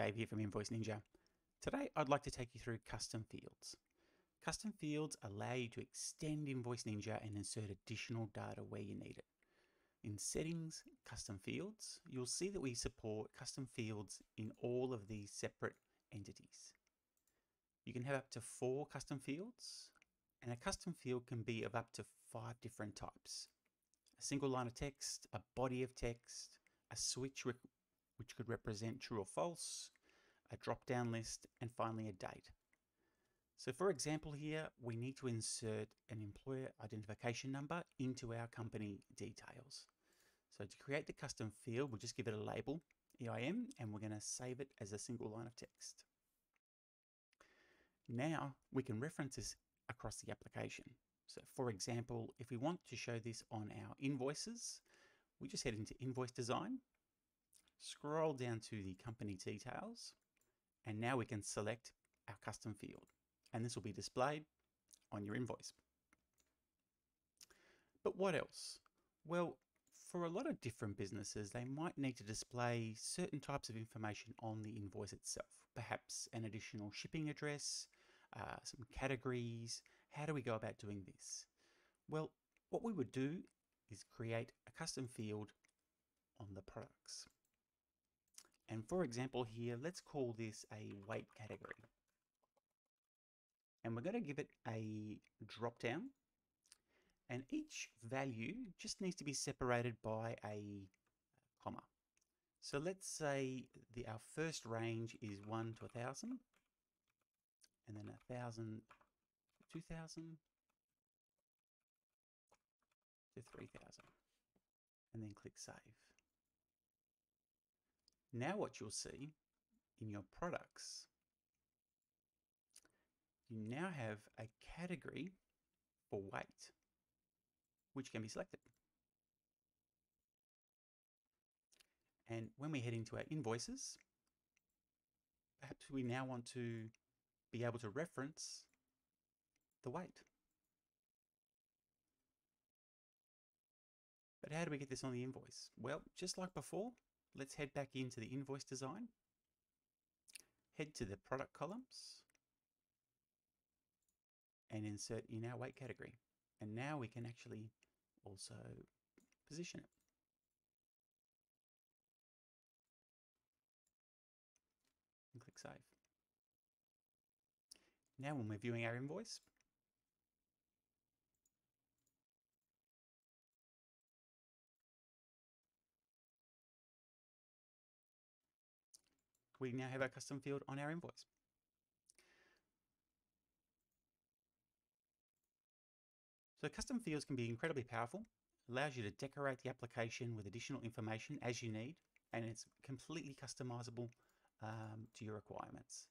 Dave here from Invoice Ninja. Today I'd like to take you through custom fields. Custom fields allow you to extend Invoice Ninja and insert additional data where you need it. In Settings, Custom Fields, you'll see that we support custom fields in all of these separate entities. You can have up to four custom fields, and a custom field can be of up to five different types. A single line of text, a body of text, a switch which could represent true or false, a drop-down list, and finally a date. So for example here, we need to insert an employer identification number into our company details. So to create the custom field, we'll just give it a label, EIN, and we're going to save it as a single line of text. Now we can reference this across the application. So for example, if we want to show this on our invoices, we just head into invoice design Scroll down to the company details and now we can select our custom field and this will be displayed on your invoice. But what else? Well, for a lot of different businesses, they might need to display certain types of information on the invoice itself. Perhaps an additional shipping address, uh, some categories. How do we go about doing this? Well, what we would do is create a custom field on the products. And for example here, let's call this a weight category. And we're going to give it a drop down. And each value just needs to be separated by a comma. So let's say the, our first range is 1 to 1,000. And then 1,000 to 2,000 to 3,000. And then click Save. Now what you'll see in your products, you now have a category for weight, which can be selected. And when we head into our invoices, perhaps we now want to be able to reference the weight. But how do we get this on the invoice? Well, just like before, Let's head back into the invoice design. Head to the product columns and insert in our weight category. And now we can actually also position it. And click Save. Now when we're viewing our invoice, we now have our custom field on our invoice. So custom fields can be incredibly powerful, allows you to decorate the application with additional information as you need, and it's completely customizable um, to your requirements.